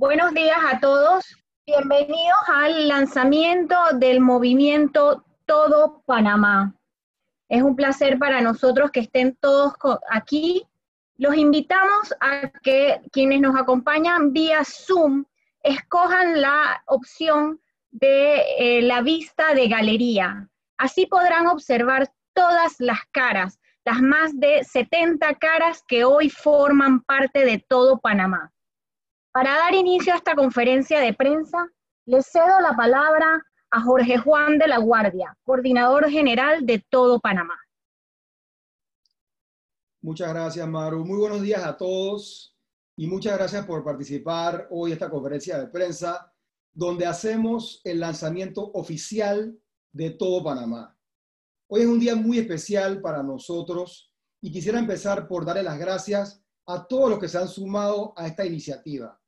Buenos días a todos. Bienvenidos al lanzamiento del movimiento Todo Panamá. Es un placer para nosotros que estén todos aquí. Los invitamos a que quienes nos acompañan vía Zoom escojan la opción de eh, la vista de galería. Así podrán observar todas las caras, las más de 70 caras que hoy forman parte de todo Panamá. Para dar inicio a esta conferencia de prensa, le cedo la palabra a Jorge Juan de la Guardia, coordinador general de todo Panamá. Muchas gracias, Maru. Muy buenos días a todos y muchas gracias por participar hoy en esta conferencia de prensa donde hacemos el lanzamiento oficial de todo Panamá. Hoy es un día muy especial para nosotros y quisiera empezar por darle las gracias a todos los que se han sumado a esta iniciativa.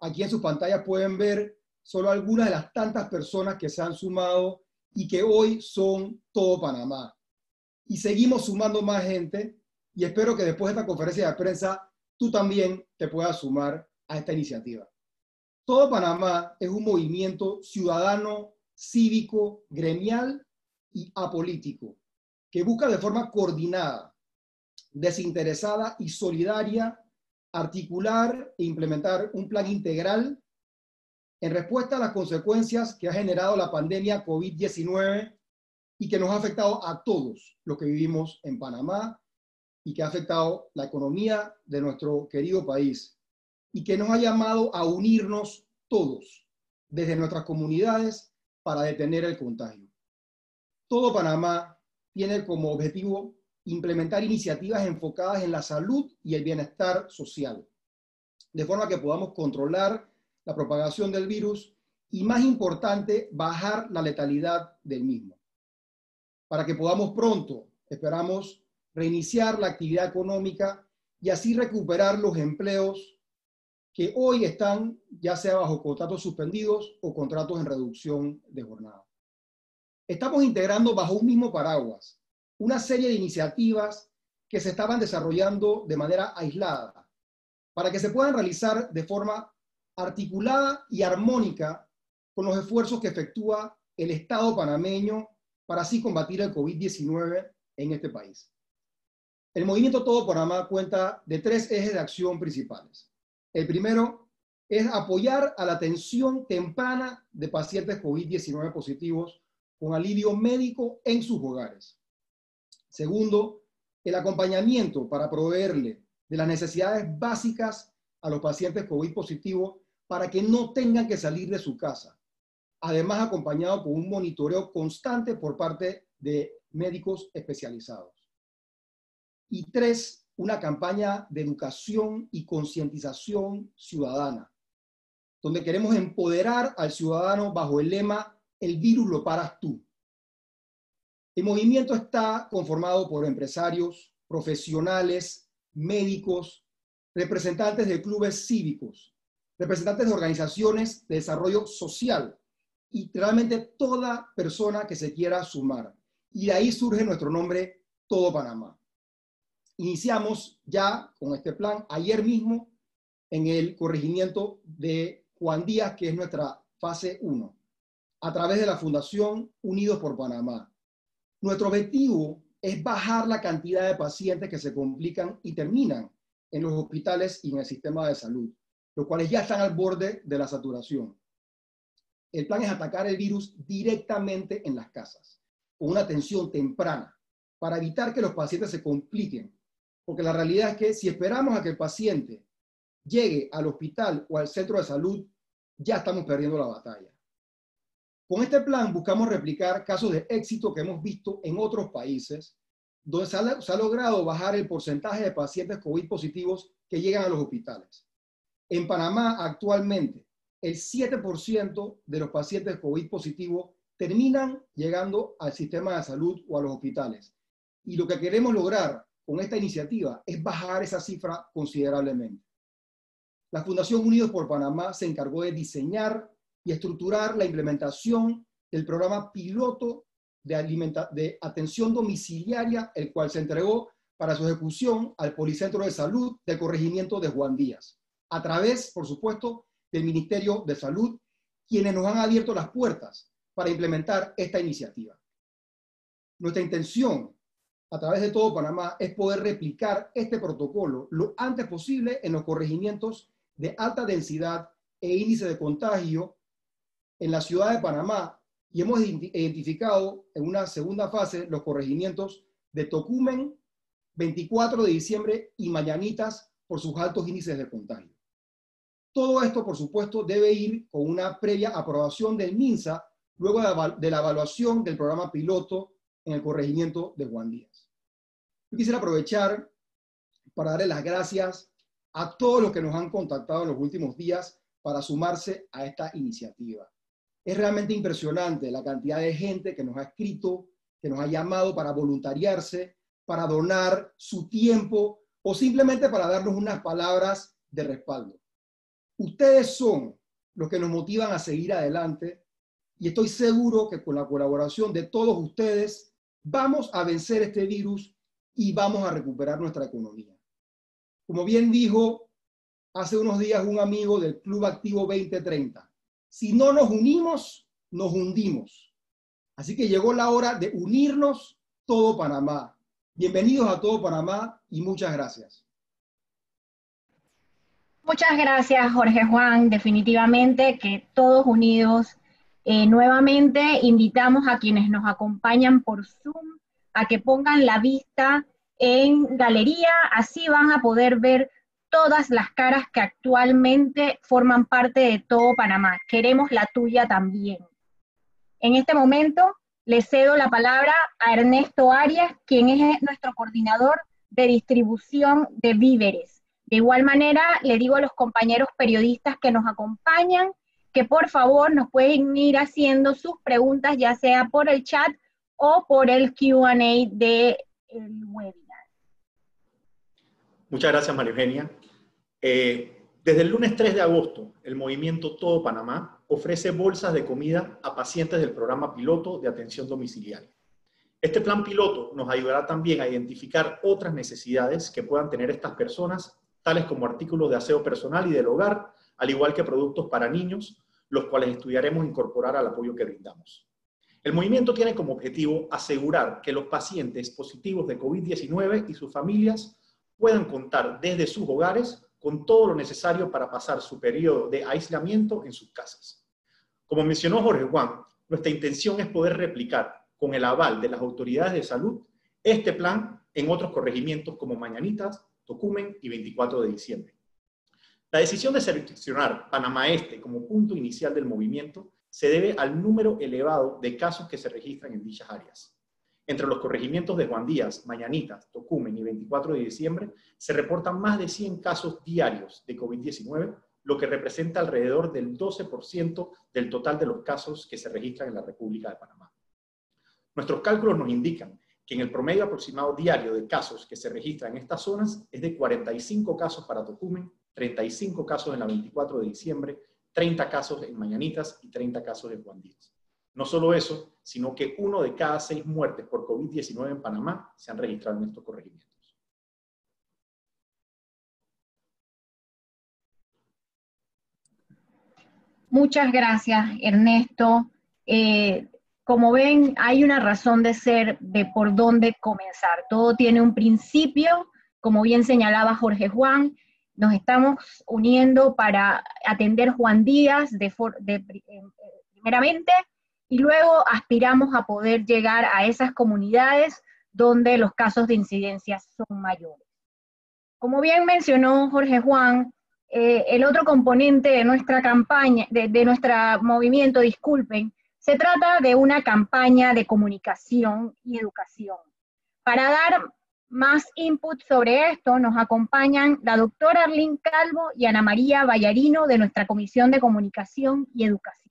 Aquí en sus pantallas pueden ver solo algunas de las tantas personas que se han sumado y que hoy son todo Panamá. Y seguimos sumando más gente y espero que después de esta conferencia de prensa tú también te puedas sumar a esta iniciativa. Todo Panamá es un movimiento ciudadano, cívico, gremial y apolítico que busca de forma coordinada, desinteresada y solidaria articular e implementar un plan integral en respuesta a las consecuencias que ha generado la pandemia COVID-19 y que nos ha afectado a todos los que vivimos en Panamá y que ha afectado la economía de nuestro querido país y que nos ha llamado a unirnos todos desde nuestras comunidades para detener el contagio. Todo Panamá tiene como objetivo implementar iniciativas enfocadas en la salud y el bienestar social, de forma que podamos controlar la propagación del virus y, más importante, bajar la letalidad del mismo. Para que podamos pronto, esperamos, reiniciar la actividad económica y así recuperar los empleos que hoy están ya sea bajo contratos suspendidos o contratos en reducción de jornada. Estamos integrando bajo un mismo paraguas una serie de iniciativas que se estaban desarrollando de manera aislada para que se puedan realizar de forma articulada y armónica con los esfuerzos que efectúa el Estado panameño para así combatir el COVID-19 en este país. El movimiento Todo Panamá cuenta de tres ejes de acción principales. El primero es apoyar a la atención temprana de pacientes COVID-19 positivos con alivio médico en sus hogares. Segundo, el acompañamiento para proveerle de las necesidades básicas a los pacientes COVID positivos para que no tengan que salir de su casa. Además, acompañado con un monitoreo constante por parte de médicos especializados. Y tres, una campaña de educación y concientización ciudadana, donde queremos empoderar al ciudadano bajo el lema El virus lo paras tú. El movimiento está conformado por empresarios, profesionales, médicos, representantes de clubes cívicos, representantes de organizaciones de desarrollo social y realmente toda persona que se quiera sumar. Y de ahí surge nuestro nombre, Todo Panamá. Iniciamos ya con este plan ayer mismo en el corregimiento de Juan Díaz, que es nuestra fase 1, a través de la Fundación Unidos por Panamá. Nuestro objetivo es bajar la cantidad de pacientes que se complican y terminan en los hospitales y en el sistema de salud, los cuales ya están al borde de la saturación. El plan es atacar el virus directamente en las casas, con una atención temprana, para evitar que los pacientes se compliquen. Porque la realidad es que si esperamos a que el paciente llegue al hospital o al centro de salud, ya estamos perdiendo la batalla. Con este plan buscamos replicar casos de éxito que hemos visto en otros países, donde se ha, logrado bajar el porcentaje de pacientes COVID positivos que llegan a los hospitales. En Panamá actualmente, el 7% de los pacientes COVID positivos terminan llegando al sistema de salud o a los hospitales. Y lo que queremos lograr con esta iniciativa es bajar esa cifra considerablemente. La Fundación Unidos por Panamá se encargó de diseñar y estructurar la implementación del programa piloto de, atención domiciliaria, el cual se entregó para su ejecución al Policentro de Salud del Corregimiento de Juan Díaz, a través, por supuesto, del Ministerio de Salud, quienes nos han abierto las puertas para implementar esta iniciativa. Nuestra intención a través de todo Panamá es poder replicar este protocolo lo antes posible en los corregimientos de alta densidad e índice de contagio en la ciudad de Panamá y hemos identificado en una segunda fase los corregimientos de Tocumen, 24 de diciembre y Mañanitas por sus altos índices de contagio. Todo esto, por supuesto, debe ir con una previa aprobación del MINSA luego de la evaluación del programa piloto en el corregimiento de Juan Díaz. Yo quisiera aprovechar para darle las gracias a todos los que nos han contactado en los últimos días para sumarse a esta iniciativa. Es realmente impresionante la cantidad de gente que nos ha escrito, que nos ha llamado para voluntariarse, para donar su tiempo o simplemente para darnos unas palabras de respaldo. Ustedes son los que nos motivan a seguir adelante y estoy seguro que con la colaboración de todos ustedes vamos a vencer este virus y vamos a recuperar nuestra economía. Como bien dijo hace unos días un amigo del Club Activo 2030, si no nos unimos, nos hundimos. Así que llegó la hora de unirnos todo Panamá. Bienvenidos a todo Panamá y muchas gracias. Muchas gracias, Jorge Juan. Definitivamente que todos unidos eh, nuevamente invitamos a quienes nos acompañan por Zoom a que pongan la vista en galería, así van a poder ver todas las caras que actualmente forman parte de todo Panamá. Queremos la tuya también. En este momento le cedo la palabra a Ernesto Arias, quien es nuestro coordinador de distribución de víveres. De igual manera, le digo a los compañeros periodistas que nos acompañan que por favor nos pueden ir haciendo sus preguntas, ya sea por el chat o por el QA del webinar. Muchas gracias, María Eugenia. Eh, desde el lunes 3 de agosto, el movimiento Todo Panamá ofrece bolsas de comida a pacientes del programa piloto de atención domiciliaria. Este plan piloto nos ayudará también a identificar otras necesidades que puedan tener estas personas, tales como artículos de aseo personal y del hogar, al igual que productos para niños los cuales estudiaremos incorporar al apoyo que brindamos. El movimiento tiene como objetivo asegurar que los pacientes positivos de COVID-19 y sus familias puedan contar desde sus hogares con todo lo necesario para pasar su periodo de aislamiento en sus casas. Como mencionó Jorge Juan, nuestra intención es poder replicar con el aval de las autoridades de salud este plan en otros corregimientos como Mañanitas, Tocumen y 24 de diciembre. La decisión de seleccionar Panamá Este como punto inicial del movimiento se debe al número elevado de casos que se registran en dichas áreas. Entre los corregimientos de Juan Díaz, Mañanitas, Tocumen y 24 de diciembre se reportan más de 100 casos diarios de COVID-19, lo que representa alrededor del 12% del total de los casos que se registran en la República de Panamá. Nuestros cálculos nos indican que en el promedio aproximado diario de casos que se registran en estas zonas es de 45 casos para Tocumen, 35 casos en la 24 de diciembre, 30 casos en Mañanitas y 30 casos en Juan Díaz. No solo eso, sino que uno de cada seis muertes por COVID-19 en Panamá se han registrado en estos corregimientos. Muchas gracias, Ernesto. Eh, como ven, hay una razón de ser de por dónde comenzar. Todo tiene un principio, como bien señalaba Jorge Juan, nos estamos uniendo para atender Juan Díaz de, eh, primeramente y luego aspiramos a poder llegar a esas comunidades donde los casos de incidencia son mayores. Como bien mencionó Jorge Juan, eh, el otro componente de nuestra campaña, de, nuestro movimiento, disculpen, se trata de una campaña de comunicación y educación para dar más input sobre esto nos acompañan la doctora Arlene Calvo y Ana María Vallarino de nuestra Comisión de Comunicación y Educación.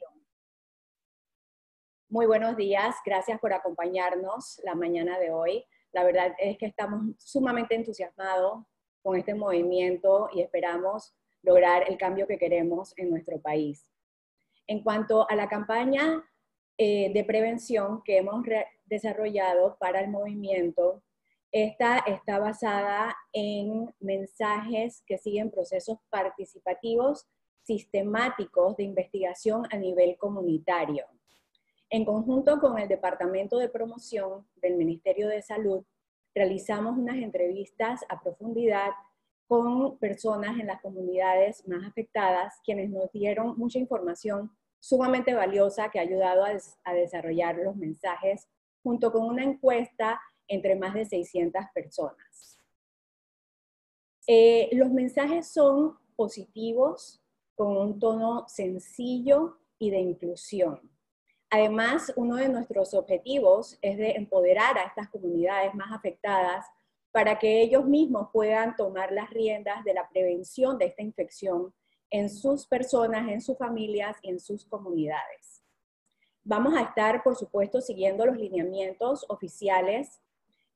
Muy buenos días, gracias por acompañarnos la mañana de hoy. La verdad es que estamos sumamente entusiasmados con este movimiento y esperamos lograr el cambio que queremos en nuestro país. En cuanto a la campaña eh, de prevención que hemos desarrollado para el movimiento, esta está basada en mensajes que siguen procesos participativos sistemáticos de investigación a nivel comunitario. En conjunto con el Departamento de Promoción del Ministerio de Salud, realizamos unas entrevistas a profundidad con personas en las comunidades más afectadas, quienes nos dieron mucha información sumamente valiosa que ha ayudado a, desarrollar los mensajes, junto con una encuesta entre más de 600 personas. Eh, los mensajes son positivos, con un tono sencillo y de inclusión. Además, uno de nuestros objetivos es de empoderar a estas comunidades más afectadas para que ellos mismos puedan tomar las riendas de la prevención de esta infección en sus personas, en sus familias y en sus comunidades. Vamos a estar, por supuesto, siguiendo los lineamientos oficiales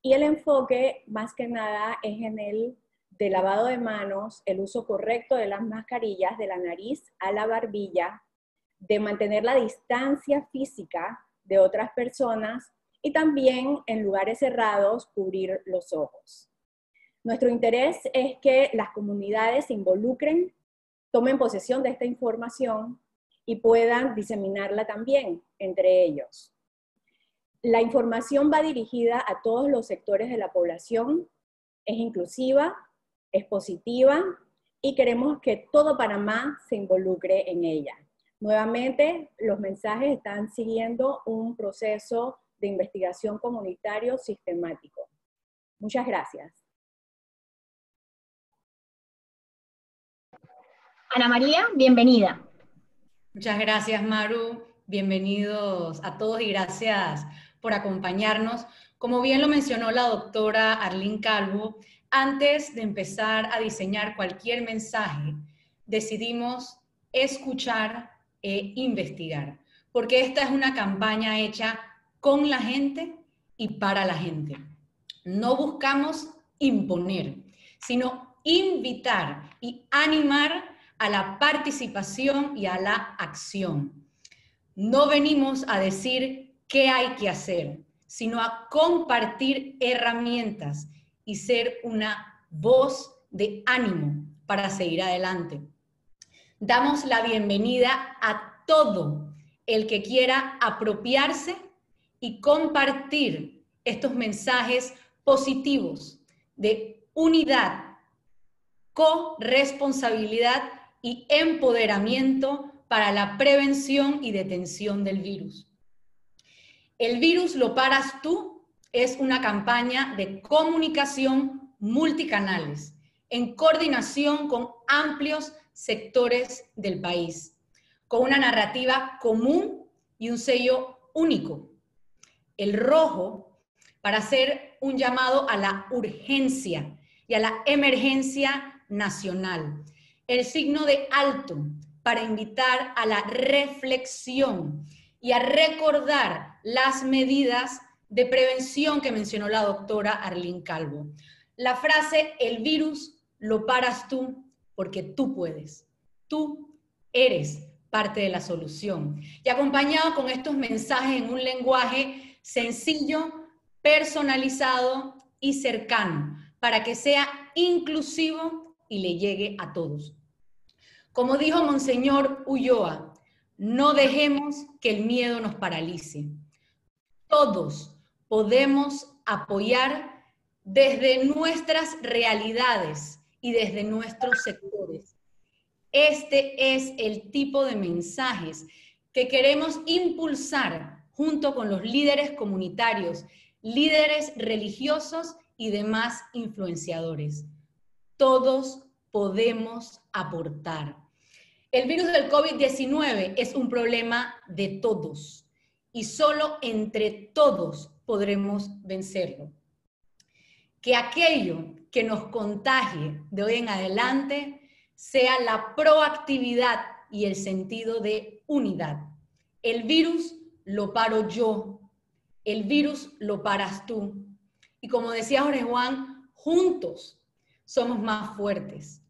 y el enfoque más que nada es en el de lavado de manos, el uso correcto de las mascarillas de la nariz a la barbilla, de mantener la distancia física de otras personas y también en lugares cerrados cubrir los ojos. Nuestro interés es que las comunidades se involucren, tomen posesión de esta información y puedan diseminarla también entre ellos. La información va dirigida a todos los sectores de la población, es inclusiva, es positiva y queremos que todo Panamá se involucre en ella. Nuevamente, los mensajes están siguiendo un proceso de investigación comunitario sistemático. Muchas gracias. Ana María, bienvenida. Muchas gracias, Maru. Bienvenidos a todos y gracias por acompañarnos. Como bien lo mencionó la doctora Arlene Calvo, antes de empezar a diseñar cualquier mensaje, decidimos escuchar e investigar, porque esta es una campaña hecha con la gente y para la gente. No buscamos imponer, sino invitar y animar a la participación y a la acción. No venimos a decir qué hay que hacer, sino a compartir herramientas y ser una voz de ánimo para seguir adelante. Damos la bienvenida a todo el que quiera apropiarse y compartir estos mensajes positivos de unidad, corresponsabilidad y empoderamiento para la prevención y detención del virus. El virus lo paras tú es una campaña de comunicación multicanales en coordinación con amplios sectores del país, con una narrativa común y un sello único. El rojo para hacer un llamado a la urgencia y a la emergencia nacional. El signo de alto para invitar a la reflexión y a recordar las medidas de prevención que mencionó la doctora Arlene Calvo. La frase, el virus lo paras tú porque tú puedes. Tú eres parte de la solución. Y acompañado con estos mensajes en un lenguaje sencillo, personalizado y cercano, para que sea inclusivo y le llegue a todos. Como dijo Monseñor Ulloa, no dejemos que el miedo nos paralice. Todos podemos apoyar desde nuestras realidades y desde nuestros sectores. Este es el tipo de mensajes que queremos impulsar junto con los líderes comunitarios, líderes religiosos y demás influenciadores. Todos podemos aportar. El virus del COVID-19 es un problema de todos y solo entre todos podremos vencerlo. Que aquello que nos contagie de hoy en adelante sea la proactividad y el sentido de unidad. El virus lo paro yo, el virus lo paras tú. Y como decía Jorge Juan, juntos somos más fuertes,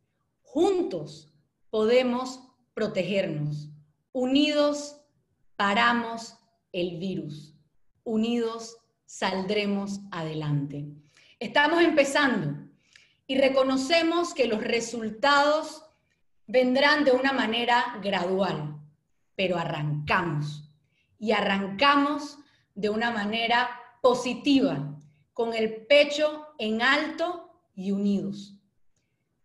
juntos podemos protegernos, unidos paramos el virus, unidos saldremos adelante. Estamos empezando y reconocemos que los resultados vendrán de una manera gradual, pero arrancamos. Y arrancamos de una manera positiva, con el pecho en alto y unidos.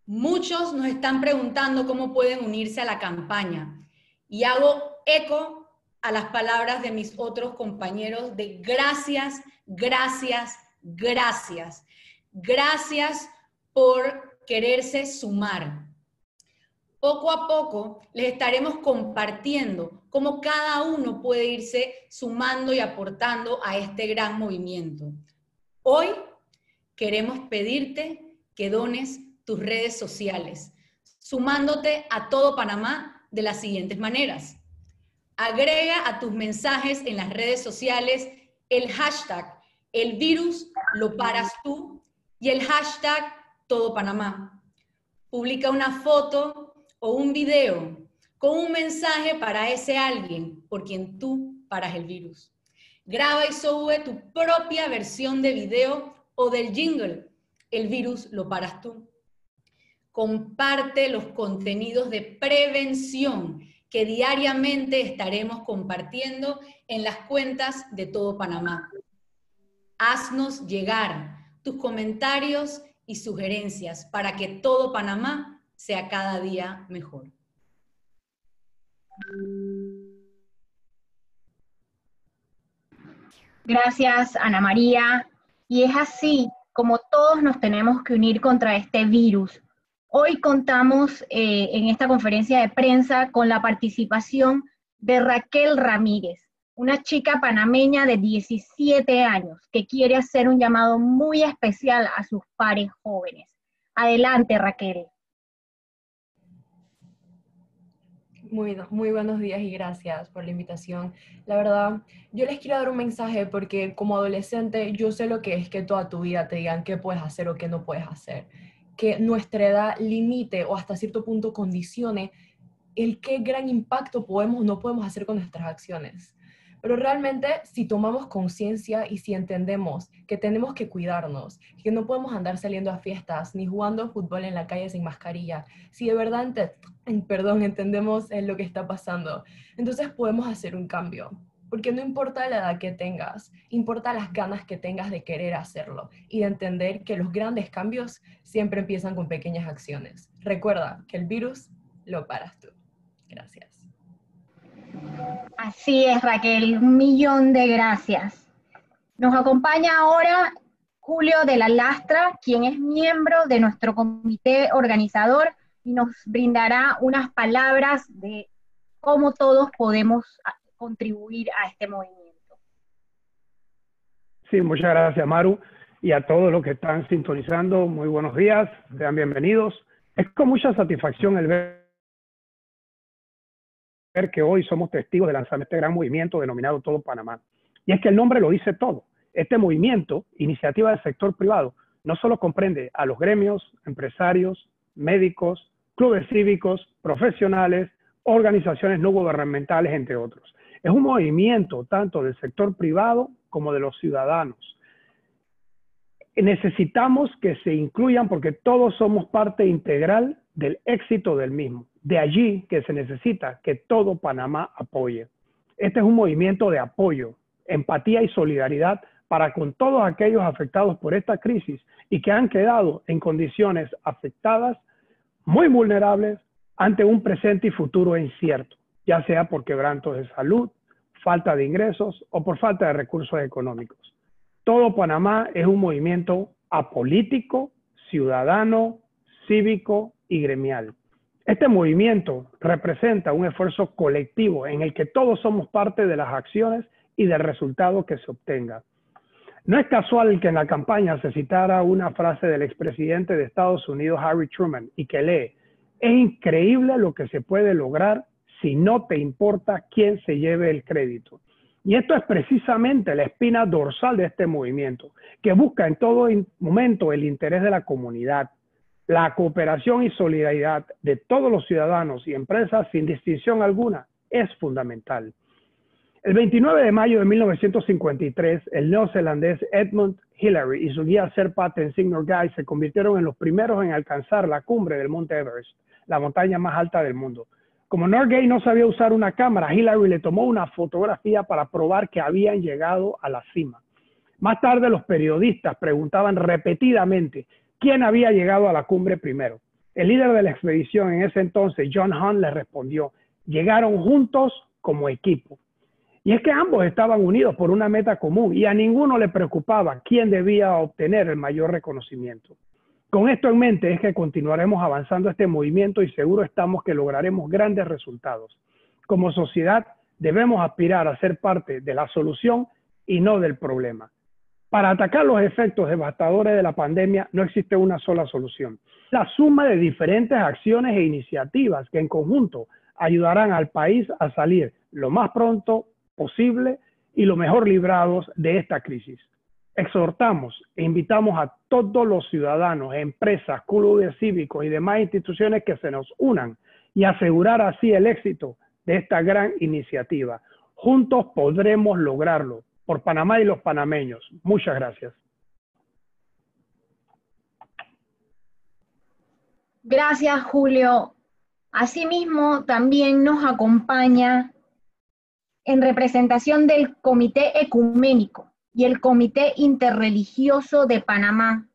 Muchos nos están preguntando cómo pueden unirse a la campaña y hago eco a las palabras de mis otros compañeros de gracias, gracias, gracias. Gracias por quererse sumar. Poco a poco les estaremos compartiendo cómo cada uno puede irse sumando y aportando a este gran movimiento. Hoy queremos pedirte que dones tus redes sociales, sumándote a todo Panamá de las siguientes maneras. Agrega a tus mensajes en las redes sociales el hashtag el virus lo paras tú y el hashtag todo Panamá. Publica una foto o un video con un mensaje para ese alguien por quien tú paras el virus. Graba y sube tu propia versión de video o del jingle. El virus lo paras tú. Comparte los contenidos de prevención que diariamente estaremos compartiendo en las cuentas de todo Panamá. Haznos llegar tus comentarios y sugerencias para que todo Panamá sea cada día mejor. Gracias, Ana María. Y es así como todos nos tenemos que unir contra este virus. Hoy contamos eh, en esta conferencia de prensa con la participación de Raquel Ramírez, una chica panameña de 17 años que quiere hacer un llamado muy especial a sus pares jóvenes. Adelante, Raquel. Muy, muy buenos días y gracias por la invitación. La verdad, yo les quiero dar un mensaje porque como adolescente yo sé lo que es que toda tu vida te digan qué puedes hacer o qué no puedes hacer. Que nuestra edad limite o hasta cierto punto condicione el qué gran impacto podemos o no podemos hacer con nuestras acciones. Pero realmente si tomamos conciencia y si entendemos que tenemos que cuidarnos, que no podemos andar saliendo a fiestas ni jugando fútbol en la calle sin mascarilla, si de verdad perdón, entendemos lo que está pasando, entonces podemos hacer un cambio. Porque no importa la edad que tengas, importa las ganas que tengas de querer hacerlo y de entender que los grandes cambios siempre empiezan con pequeñas acciones. Recuerda que el virus lo paras tú. Gracias. Así es, Raquel, un millón de gracias. Nos acompaña ahora Julio de la Lastra, quien es miembro de nuestro comité organizador y nos brindará unas palabras de cómo todos podemos contribuir a este movimiento. Sí, muchas gracias, Maru. Y a todos los que están sintonizando, muy buenos días, sean bienvenidos. Es con mucha satisfacción el ver que hoy somos testigos del lanzamiento de este gran movimiento denominado Todo Panamá. Y es que el nombre lo dice todo. Este movimiento, iniciativa del sector privado, no solo comprende a los gremios, empresarios, médicos, clubes cívicos, profesionales, organizaciones no gubernamentales, entre otros. Es un movimiento tanto del sector privado como de los ciudadanos. Necesitamos que se incluyan porque todos somos parte integral del éxito del mismo. De allí que se necesita que todo Panamá apoye. Este es un movimiento de apoyo, empatía y solidaridad para con todos aquellos afectados por esta crisis y que han quedado en condiciones afectadas, muy vulnerables, ante un presente y futuro incierto, ya sea por quebrantos de salud, falta de ingresos o por falta de recursos económicos. Todo Panamá es un movimiento apolítico, ciudadano, cívico y gremial. Este movimiento representa un esfuerzo colectivo en el que todos somos parte de las acciones y del resultado que se obtenga. No es casual que en la campaña se citara una frase del expresidente de Estados Unidos, Harry Truman, y que lee, es increíble lo que se puede lograr si no te importa quién se lleve el crédito. Y esto es precisamente la espina dorsal de este movimiento, que busca en todo momento el interés de la comunidad, la cooperación y solidaridad de todos los ciudadanos y empresas sin distinción alguna es fundamental. El 29 de mayo de 1953, el neozelandés Edmund Hillary y su guía Sherpa Tenzing Norgay se convirtieron en los primeros en alcanzar la cumbre del Monte Everest, la montaña más alta del mundo. Como Norgay no sabía usar una cámara, Hillary le tomó una fotografía para probar que habían llegado a la cima. Más tarde los periodistas preguntaban repetidamente quién había llegado a la cumbre primero. El líder de la expedición en ese entonces, John Hunt, le respondió, llegaron juntos como equipo. Y es que ambos estaban unidos por una meta común y a ninguno le preocupaba quién debía obtener el mayor reconocimiento. Con esto en mente es que continuaremos avanzando este movimiento y seguro estamos que lograremos grandes resultados. Como sociedad debemos aspirar a ser parte de la solución y no del problema. Para atacar los efectos devastadores de la pandemia no existe una sola solución. La suma de diferentes acciones e iniciativas que en conjunto ayudarán al país a salir lo más pronto posible y lo mejor librados de esta crisis. Exhortamos e invitamos a todos los ciudadanos, empresas, clubes cívicos y demás instituciones que se nos unan y asegurar así el éxito de esta gran iniciativa. Juntos podremos lograrlo. Por Panamá y los panameños. Muchas gracias. Gracias, Julio. Asimismo, también nos acompaña en representación del Comité Ecuménico y el Comité Interreligioso de Panamá,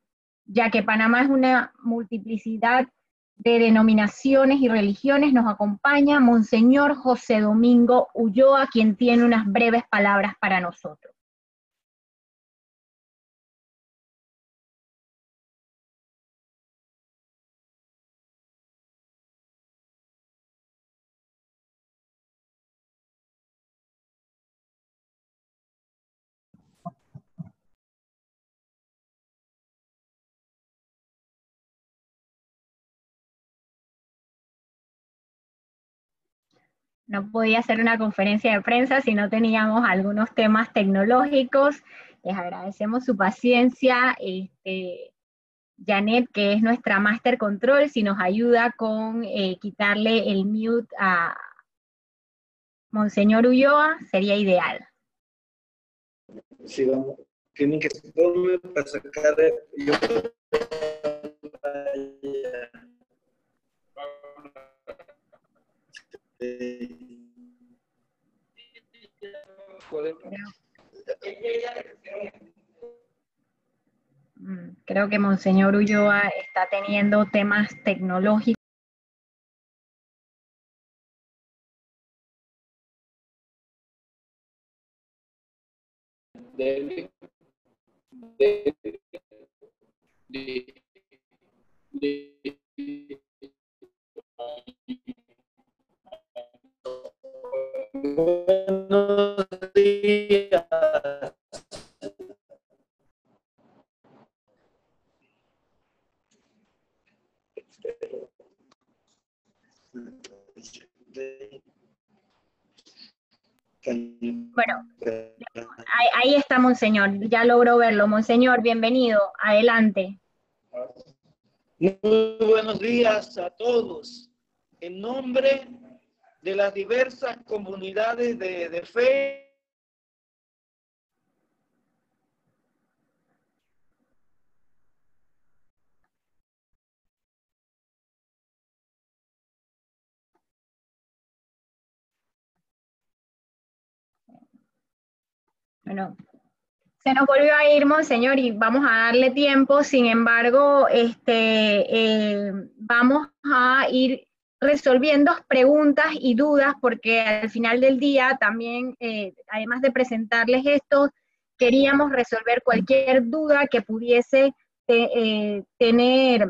ya que Panamá es una multiplicidad de denominaciones y religiones, nos acompaña Monseñor José Domingo Ulloa, quien tiene unas breves palabras para nosotros. No podía hacer una conferencia de prensa si no teníamos algunos temas tecnológicos. Les agradecemos su paciencia. Este, Janet, que es nuestra Master Control, si nos ayuda con eh, quitarle el mute a Monseñor Ulloa, sería ideal. Sí, vamos. Tienen que para sacar. Yo... creo que Monseñor Ulloa está teniendo temas tecnológicos. Buenos días. Bueno, ahí, está Monseñor, ya logró verlo. Monseñor, bienvenido, adelante. Muy buenos días a todos. En nombre de las diversas comunidades de, de fe Bueno, se nos volvió a ir, Monseñor, y vamos a darle tiempo. Sin embargo, este, eh, vamos a ir resolviendo preguntas y dudas, porque al final del día también, eh, además de presentarles esto, queríamos resolver cualquier duda que pudiese eh, tener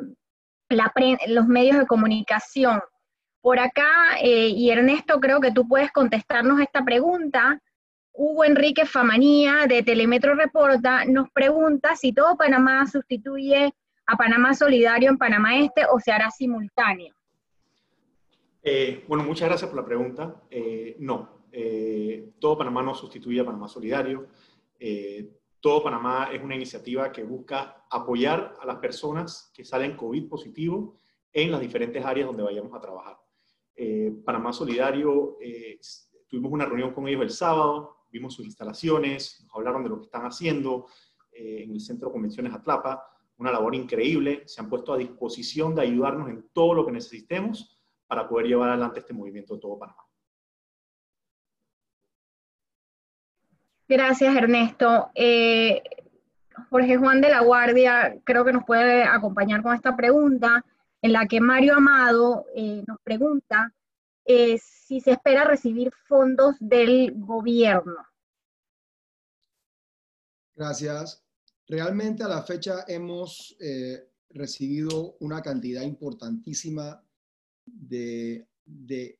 los medios de comunicación. Por acá, eh, y Ernesto, creo que tú puedes contestarnos esta pregunta. Hugo Enrique Famanía de Telemetro Reporta nos pregunta si todo Panamá sustituye a Panamá Solidario en Panamá Este o se hará simultáneo. Eh, bueno, muchas gracias por la pregunta. Eh, no, eh, todo Panamá no sustituye a Panamá Solidario. todo Panamá es una iniciativa que busca apoyar a las personas que salen COVID positivo en las diferentes áreas donde vayamos a trabajar. Panamá Solidario tuvimos una reunión con ellos el sábado, vimos sus instalaciones, nos hablaron de lo que están haciendo eh, en el Centro de Convenciones Atlapa, una labor increíble, se han puesto a disposición de ayudarnos en todo lo que necesitemos para poder llevar adelante este movimiento de todo Panamá. Gracias, Ernesto. Eh, Jorge Juan de la Guardia creo que nos puede acompañar con esta pregunta, en la que Mario Amado eh, nos pregunta eh, si se espera recibir fondos del gobierno. Gracias. Realmente a la fecha hemos recibido una cantidad importantísima de, de,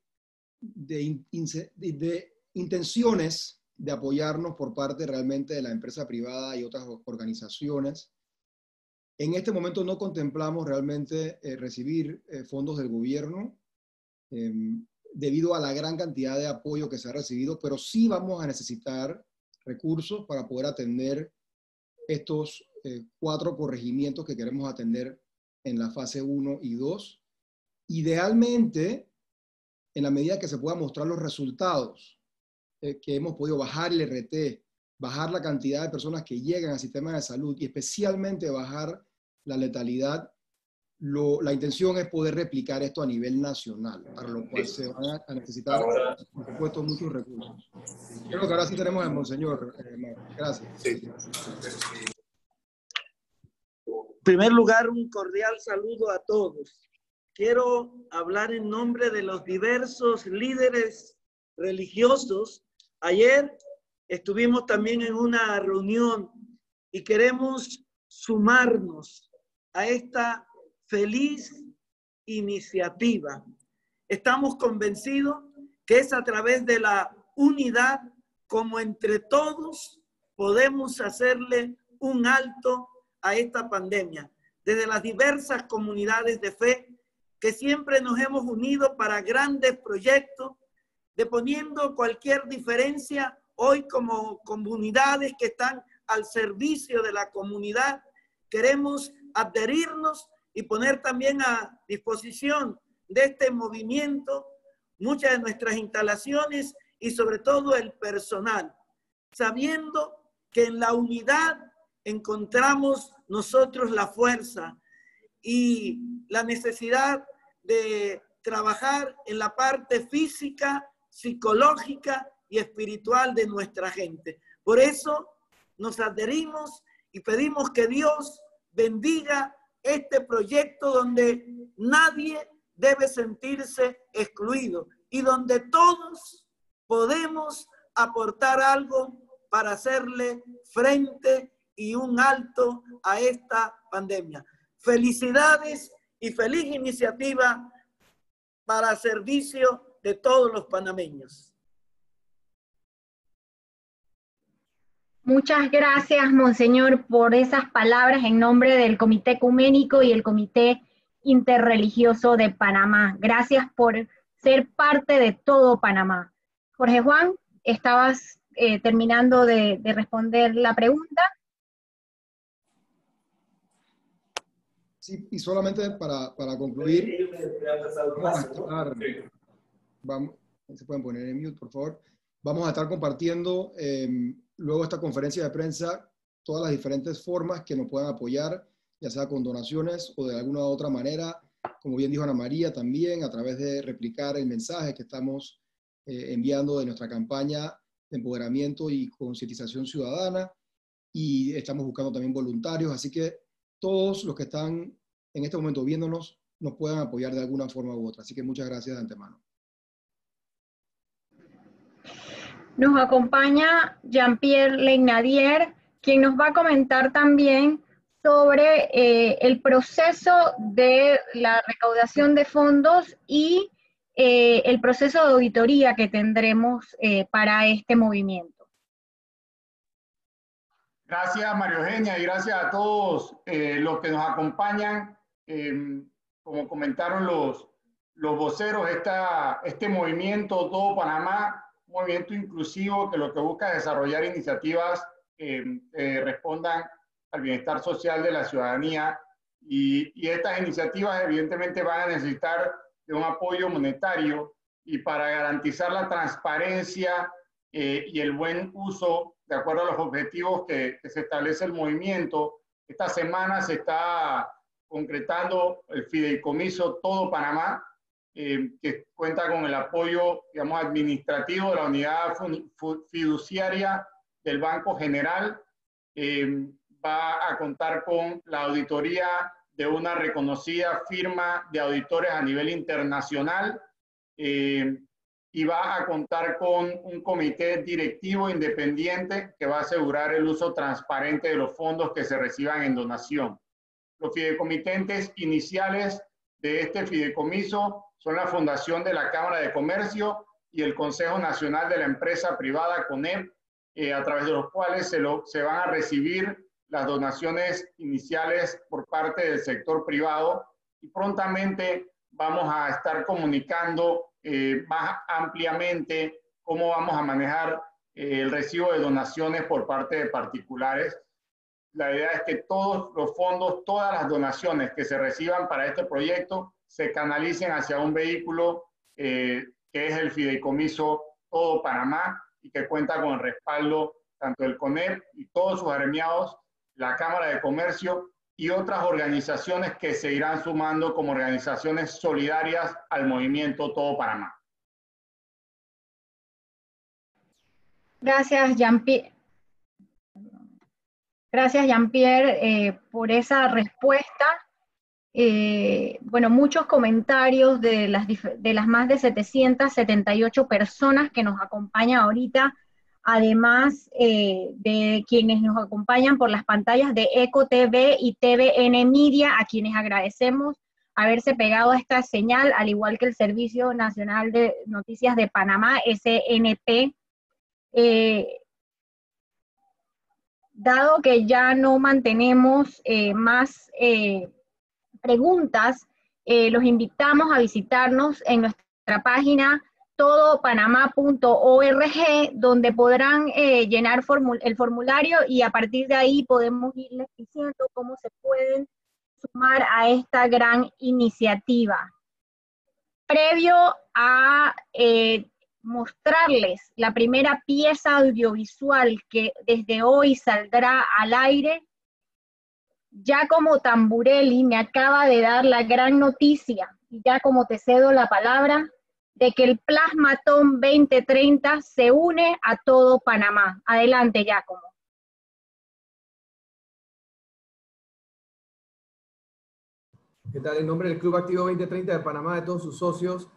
de, intenciones de apoyarnos por parte realmente de la empresa privada y otras organizaciones. En este momento no contemplamos realmente eh, recibir eh, fondos del gobierno em, debido a la gran cantidad de apoyo que se ha recibido, pero sí vamos a necesitar recursos para poder atender estos eh, cuatro corregimientos que queremos atender en la fase 1 y 2. Idealmente, en la medida que se puedan mostrar los resultados eh, que hemos podido bajar el RT, bajar la cantidad de personas que llegan al sistema de salud y especialmente bajar la letalidad, la intención es poder replicar esto a nivel nacional, para lo cual se van a necesitar, por supuesto, muchos recursos. Creo que ahora sí tenemos al Monseñor. Eh, gracias. En primer lugar, un cordial saludo a todos. Quiero hablar en nombre de los diversos líderes religiosos Ayer estuvimos también en una reunión y queremos sumarnos a esta feliz iniciativa. Estamos convencidos que es a través de la unidad como entre todos podemos hacerle un alto a esta pandemia. Desde las diversas comunidades de fe que siempre nos hemos unido para grandes proyectos deponiendo cualquier diferencia hoy como comunidades que están al servicio de la comunidad. Queremos adherirnos y poner también a disposición de este movimiento muchas de nuestras instalaciones y sobre todo el personal, sabiendo que en la unidad encontramos nosotros la fuerza y la necesidad de trabajar en la parte física psicológica y espiritual de nuestra gente. Por eso nos adherimos y pedimos que Dios bendiga este proyecto donde nadie debe sentirse excluido y donde todos podemos aportar algo para hacerle frente y un alto a esta pandemia. Felicidades y feliz iniciativa para servicio de todos los panameños. Muchas gracias, Monseñor, por esas palabras en nombre del Comité Ecuménico y el Comité Interreligioso de Panamá. Gracias por ser parte de todo Panamá. Jorge Juan, estabas eh, terminando de, responder la pregunta. Sí, y solamente para, para concluir, vamos, se pueden poner en mute, por favor. Vamos a estar compartiendo eh, luego esta conferencia de prensa todas las diferentes formas que nos puedan apoyar, ya sea con donaciones o de alguna otra manera, como bien dijo Ana María, también a través de replicar el mensaje que estamos eh, enviando de nuestra campaña de empoderamiento y concientización ciudadana. Y estamos buscando también voluntarios, así que todos los que están en este momento viéndonos nos puedan apoyar de alguna forma u otra. Así que muchas gracias de antemano. Nos acompaña Jean-Pierre Leinadier, quien nos va a comentar también sobre eh, el proceso de la recaudación de fondos y eh, el proceso de auditoría que tendremos eh, para este movimiento. Gracias, María Eugenia, y gracias a todos los que nos acompañan. Como comentaron los, los voceros, esta, este movimiento Todo Panamá movimiento inclusivo que lo que busca es desarrollar iniciativas que respondan al bienestar social de la ciudadanía y, y, estas iniciativas evidentemente van a necesitar de un apoyo monetario y para garantizar la transparencia eh, y el buen uso de acuerdo a los objetivos que, se establece el movimiento. Esta semana se está concretando el fideicomiso Todo Panamá, eh, que cuenta con el apoyo, digamos, administrativo de la unidad fiduciaria del Banco General. Eh, va a contar con la auditoría de una reconocida firma de auditores a nivel internacional. Eh, y va a contar con un comité directivo independiente que va a asegurar el uso transparente de los fondos que se reciban en donación. Los fideicomitentes iniciales de este fideicomiso son la Fundación de la Cámara de Comercio y el Consejo Nacional de la Empresa Privada CONEP, eh, a través de los cuales se, lo, se van a recibir las donaciones iniciales por parte del sector privado y prontamente vamos a estar comunicando eh, más ampliamente cómo vamos a manejar eh, el recibo de donaciones por parte de particulares. La idea es que todos los fondos, todas las donaciones que se reciban para este proyecto se canalicen hacia un vehículo eh, que es el Fideicomiso Todo Panamá y que cuenta con el respaldo tanto del CONEP y todos sus agremiados, la Cámara de Comercio y otras organizaciones que se irán sumando como organizaciones solidarias al movimiento Todo Panamá. Gracias, Jean-Pierre. Gracias, Jean-Pierre, eh, por esa respuesta. Eh, bueno, muchos comentarios de las, de las más de 778 personas que nos acompañan ahorita además eh, de quienes nos acompañan por las pantallas de Eco TV y TVN Media, a quienes agradecemos haberse pegado a esta señal, al igual que el Servicio Nacional de Noticias de Panamá, SNP. Dado que ya no mantenemos eh, más preguntas, los invitamos a visitarnos en nuestra página todopanamá.org, donde podrán eh, llenar el formulario y a partir de ahí podemos irles diciendo cómo se pueden sumar a esta gran iniciativa. Previo a eh, mostrarles la primera pieza audiovisual que desde hoy saldrá al aire, ya como Tamburelli me acaba de dar la gran noticia, y ya como te cedo la palabra, de que el Plasmatón 2030 se une a todo Panamá. Adelante, Giacomo. ¿Qué tal? En nombre del Club Activo 2030 de Panamá, de todos sus socios,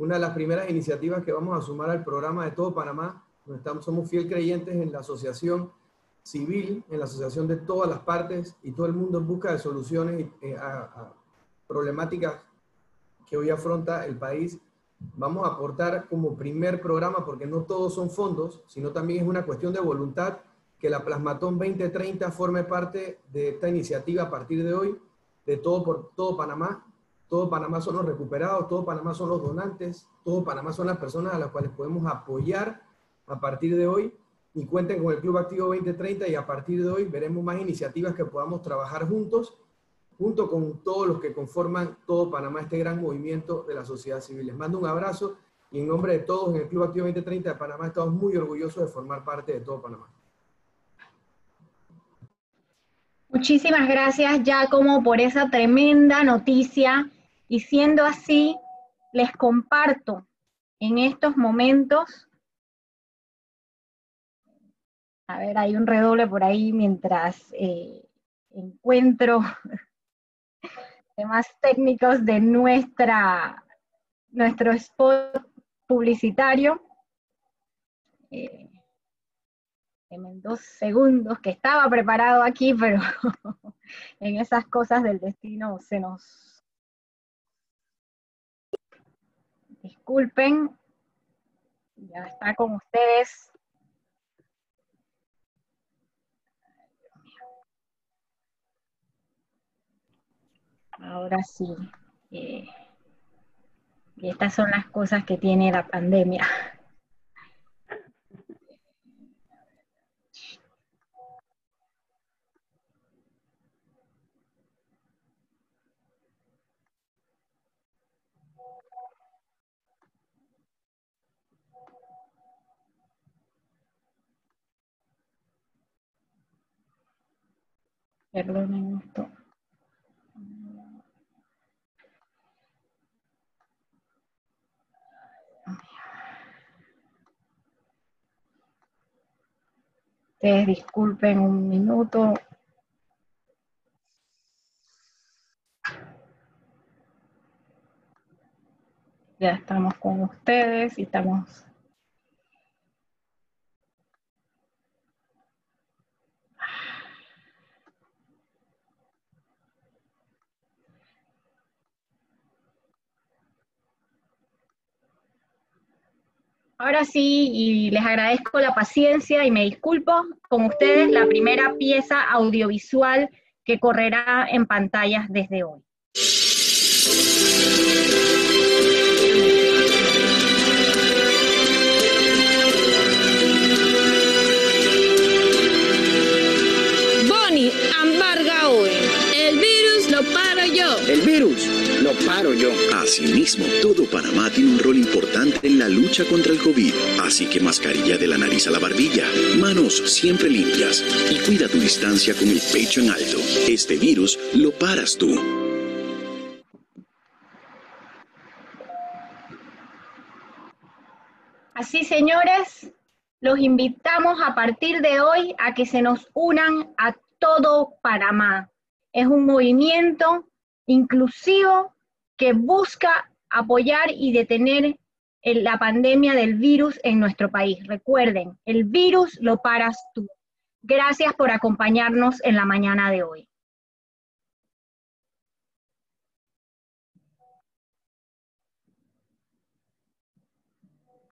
una de las primeras iniciativas que vamos a sumar al programa de todo Panamá, estamos, somos fiel creyentes en la asociación civil, en la asociación de todas las partes y todo el mundo en busca de soluciones eh, a problemáticas que hoy afronta el país vamos a aportar como primer programa, porque no todos son fondos, sino también es una cuestión de voluntad, que la Plasmatón 2030 forme parte de esta iniciativa a partir de hoy, de todo por todo Panamá. Todo Panamá son los recuperados, todo Panamá son los donantes, todo Panamá son las personas a las cuales podemos apoyar a partir de hoy y cuenten con el Club Activo 2030 y a partir de hoy veremos más iniciativas que podamos trabajar juntos junto con todos los que conforman todo Panamá, este gran movimiento de la sociedad civil. Les mando un abrazo y en nombre de todos en el Club Activo 2030 de Panamá estamos muy orgullosos de formar parte de todo Panamá. Muchísimas gracias, Giacomo, por esa tremenda noticia. Y siendo así, les comparto en estos momentos. A ver, hay un redoble por ahí mientras eh, encuentro temas técnicos de nuestra, nuestro spot publicitario. Eh, en dos segundos, que estaba preparado aquí, pero en esas cosas del destino se nos... Disculpen, ya está con ustedes ahora sí. Eh, y estas son las cosas que tiene la pandemia. Perdonen esto. Ustedes disculpen un minuto. Ya estamos con ustedes y estamos Ahora sí, y les agradezco la paciencia y me disculpo con ustedes la primera pieza audiovisual que correrá en pantallas desde hoy. Bonnie, embarga hoy. El virus lo paro yo. El virus lo paro yo. Asimismo, todo Panamá tiene un rol importante en la lucha contra el COVID. Así que mascarilla de la nariz a la barbilla, manos siempre limpias y cuida tu distancia con el pecho en alto. Este virus lo paras tú. Así, señores, los invitamos a partir de hoy a que se nos unan a todo Panamá. Es un movimiento inclusivo que busca apoyar y detener la pandemia del virus en nuestro país. Recuerden, el virus lo paras tú. Gracias por acompañarnos en la mañana de hoy.